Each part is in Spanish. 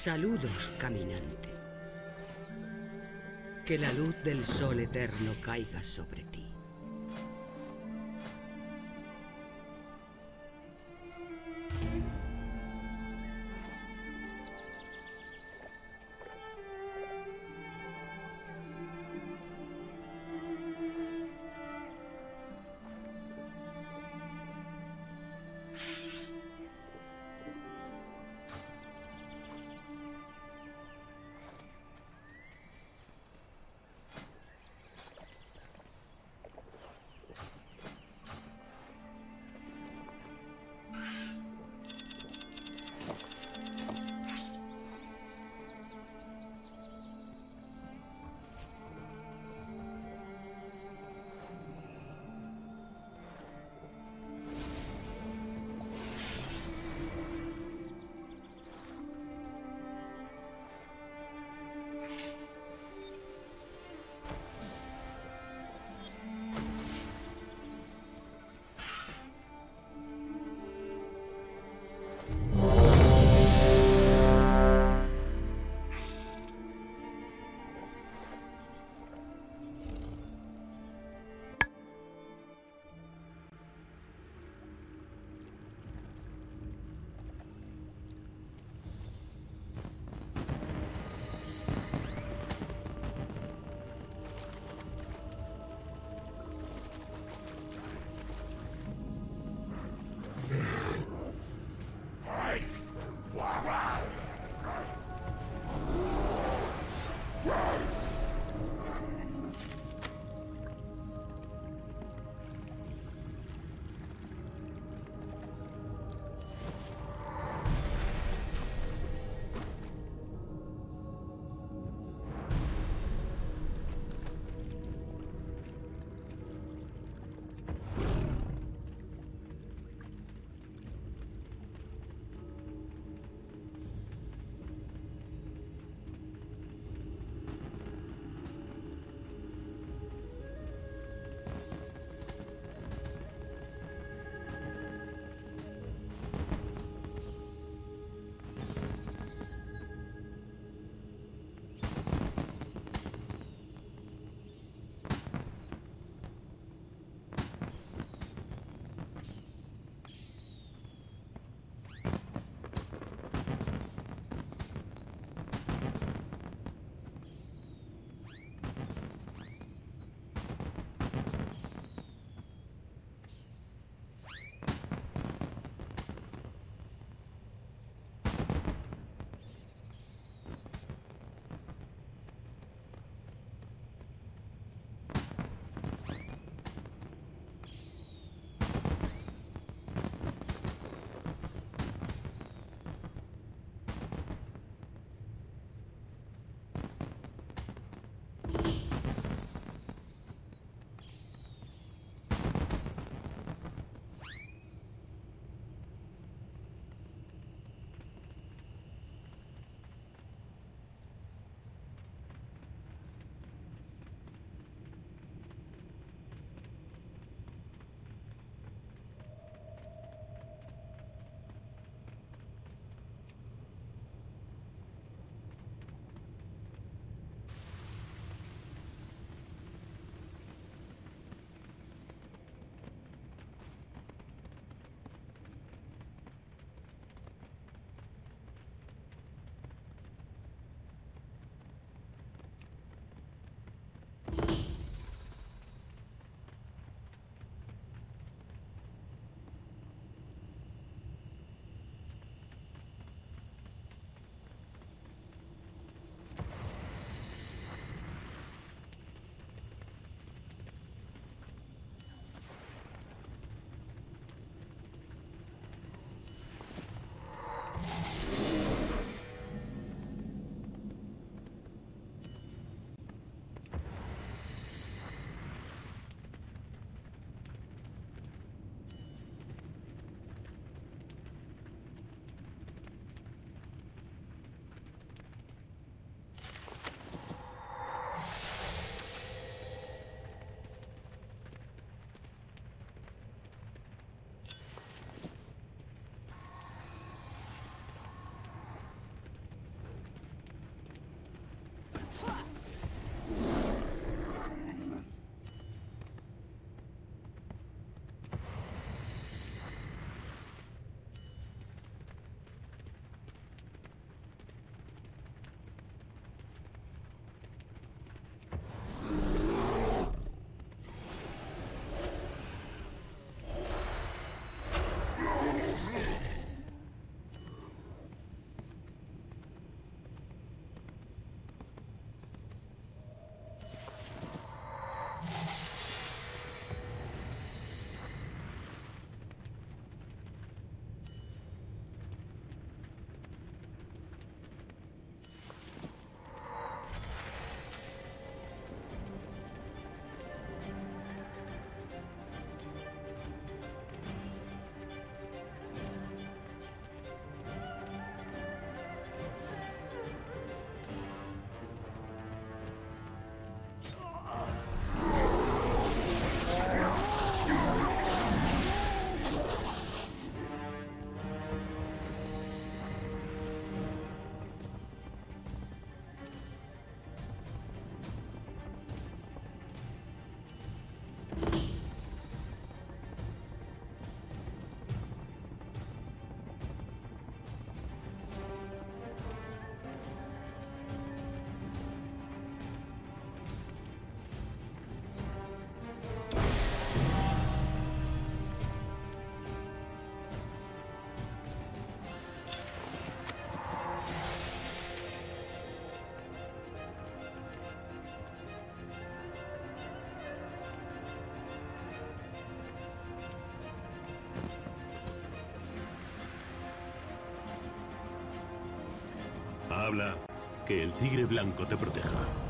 Saludos, caminante. Que la luz del sol eterno caiga sobre ti. Habla. Que el tigre blanco te proteja.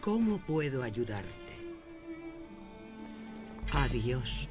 ¿Cómo puedo ayudarte? Adiós.